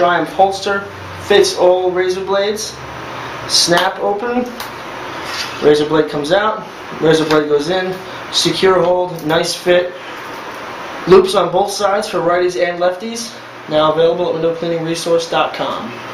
Triumph holster. Fits all razor blades. Snap open. Razor blade comes out. Razor blade goes in. Secure hold. Nice fit. Loops on both sides for righties and lefties. Now available at windowcleaningresource.com.